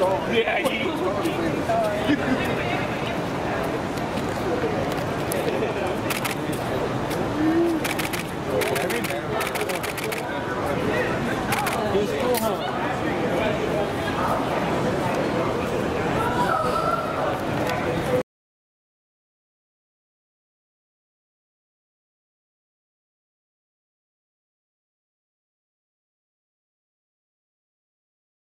Yeah,